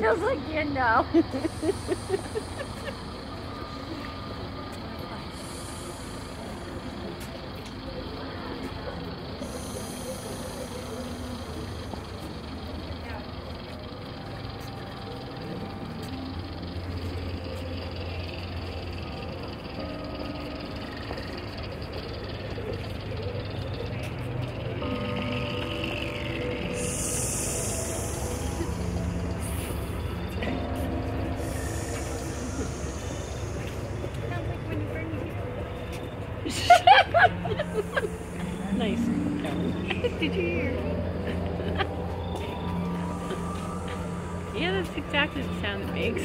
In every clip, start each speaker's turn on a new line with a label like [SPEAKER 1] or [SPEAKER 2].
[SPEAKER 1] Feels like you know.
[SPEAKER 2] nice.
[SPEAKER 1] Did you hear?
[SPEAKER 2] Yeah, that's exactly the sound it makes.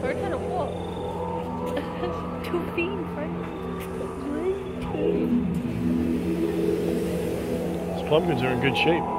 [SPEAKER 1] Birds had a wolf.
[SPEAKER 2] Two feet, right?
[SPEAKER 3] These pumpkins are in good shape.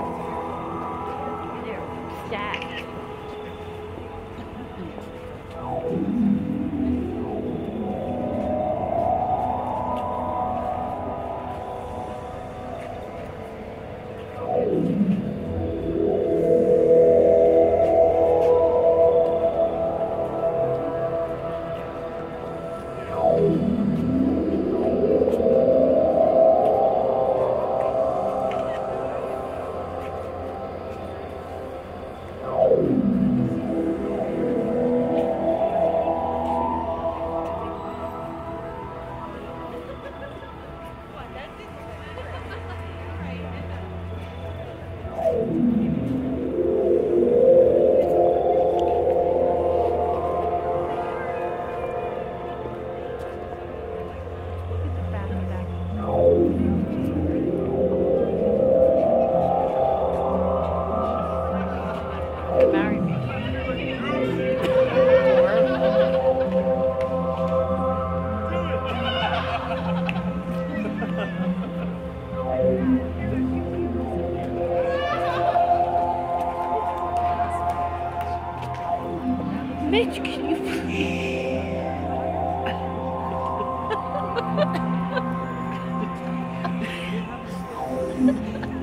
[SPEAKER 1] Mitch, can you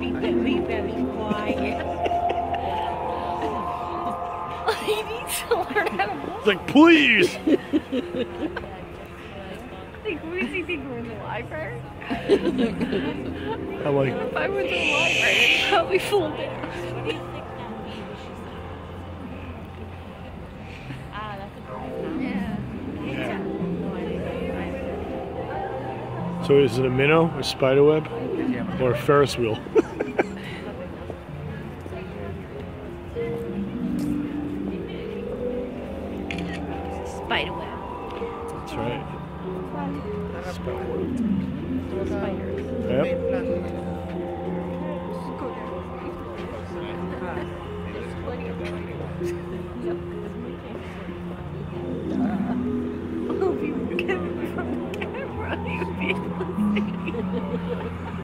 [SPEAKER 2] Be very, very quiet.
[SPEAKER 1] he needs to learn how to
[SPEAKER 3] It's like, please!
[SPEAKER 1] Like, what does he think we're in the library?
[SPEAKER 3] I'm like,
[SPEAKER 1] If I went to the library, it'd probably fall down.
[SPEAKER 3] So is it a minnow, a spider web, or a Ferris wheel?
[SPEAKER 1] Spider web.
[SPEAKER 3] That's right.
[SPEAKER 1] Little spiders.
[SPEAKER 3] Yep.
[SPEAKER 1] There's plenty of spiders.